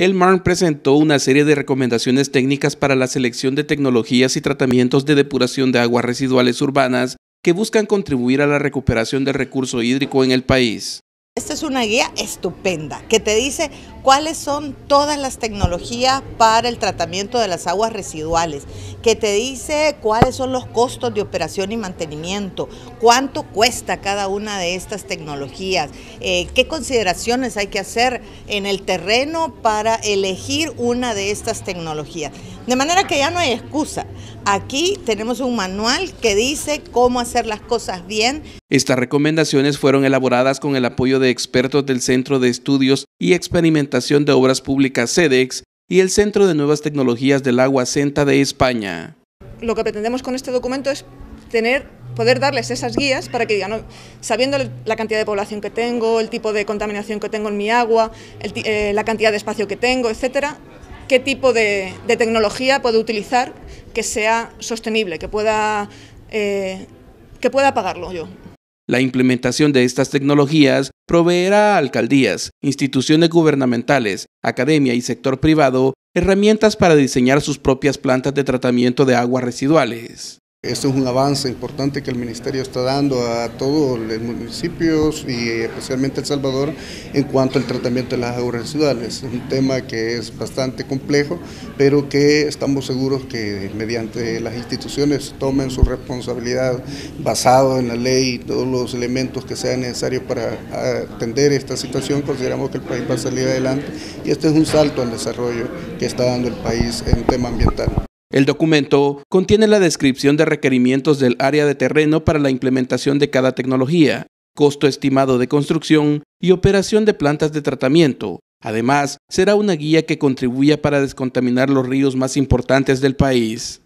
el MARN presentó una serie de recomendaciones técnicas para la selección de tecnologías y tratamientos de depuración de aguas residuales urbanas que buscan contribuir a la recuperación del recurso hídrico en el país. Esta es una guía estupenda que te dice cuáles son todas las tecnologías para el tratamiento de las aguas residuales, que te dice cuáles son los costos de operación y mantenimiento, cuánto cuesta cada una de estas tecnologías, eh, qué consideraciones hay que hacer en el terreno para elegir una de estas tecnologías. De manera que ya no hay excusa. Aquí tenemos un manual que dice cómo hacer las cosas bien. Estas recomendaciones fueron elaboradas con el apoyo de expertos del Centro de Estudios y Experimentación de Obras Públicas CEDEX y el Centro de Nuevas Tecnologías del Agua CENTA de España. Lo que pretendemos con este documento es tener poder darles esas guías para que digan, sabiendo la cantidad de población que tengo, el tipo de contaminación que tengo en mi agua, eh, la cantidad de espacio que tengo, etcétera, qué tipo de, tecnología puedo utilizar que sea sostenible, que pueda, eh, que pueda pagarlo yo. La implementación de estas tecnologías proveerá a alcaldías, instituciones gubernamentales, academia y sector privado herramientas para diseñar sus propias plantas de tratamiento de aguas residuales. Esto es un avance importante que el Ministerio está dando a todos los municipios y especialmente El Salvador en cuanto al tratamiento de las aguas residuales. Es un tema que es bastante complejo, pero que estamos seguros que mediante las instituciones tomen su responsabilidad basado en la ley y todos los elementos que sean necesarios para atender esta situación, consideramos que el país va a salir adelante y este es un salto al desarrollo que está dando el país en tema ambiental. El documento contiene la descripción de requerimientos del área de terreno para la implementación de cada tecnología, costo estimado de construcción y operación de plantas de tratamiento. Además, será una guía que contribuya para descontaminar los ríos más importantes del país.